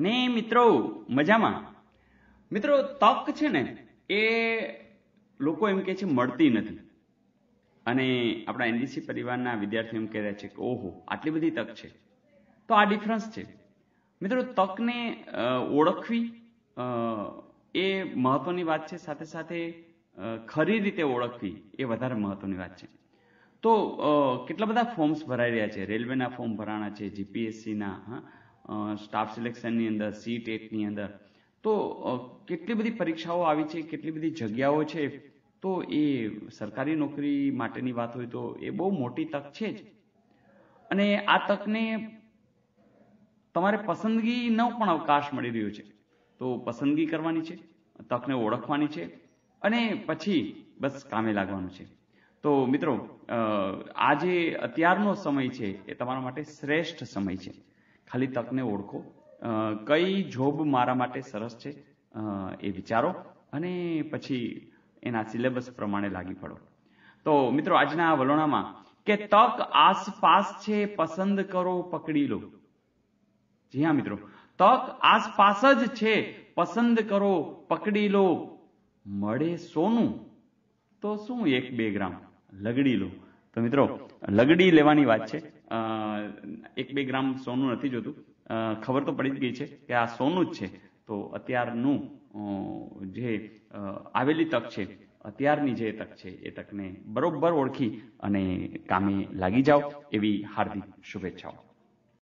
ને મિત્રો, મજામાં? મિત્રો, તક છે ને, એ લોકો એમ કે છે મળતી નથી. અને આપણા એનડીસી પરિવારના વિદ્યાર્થીઓ એમ કહે રહ્યા છે કે ઓહો, આટલી બધી તક છે. તો આ ડિફરન્સ છે. મિત્રો, તકને ઓળખવી એ મહત્વની વાત છે. સાથે સાથે ખરી રીતે ઓળખવી એ વધારે મહત્વની વાત છે. તો કેટલા બધા ફોર્મ્સ ભરાઈ રહ્યા છે? રેલવેના ફોર્મ ભરાણા છે જીપીએસસીના સ્ટાફ સિલેક્શનની અંદર સી ટેટની અંદર. તો કેટલી બધી પરીક્ષાઓ આવી છે, કેટલી બધી જગ્યાઓ છે? તો એ સરકારી નોકરી માટેની વાત હોય તો એ બહુ મોટી તક છે જ. અને આ તકને તમારે પસંદગીનો પણ અવકાશ મળી રહ્યો છે. તો પસંદગી કરવાની છે, તકને ઓળખવાની છે, અને પછી બસ કામે લાગવાનું છે. તો મિત્રો આ જે અત્યારનો સમય છે, એ તમારા માટે શ્રેષ્ઠ સમય છે. ખાલી તકને ઓળખો. કઈ જોબ મારા માટે સરસ છે એ વિચારો અને પછી એના સિલેબસ પ્રમાણે લાગી પડો. તો મિત્રો, આજના વલોણામાં કે તક આસપાસ છે, પસંદ કરો, પકડી લો. જી હા, મિત્રો. તક આસપાસ જ છે, પસંદ કરો, પકડી લો. મળે સોનું, તો શું એક બે ગ્રામ? લગડી લો. તો મિત્રો, લગડી લેવાની વાત છે. એક બે ગ્રામ સોનું નથી જોતું. ખબર તો પડી જ ગઈ છે કે આ સોનું જ છે. તો અત્યારનું જે આવેલી તક છે, અત્યારની જે તક છે, એ તકને બરોબર ઓળખી અને કામે લાગી જાઓ એવી હાર્દિક શુભેચ્છાઓ.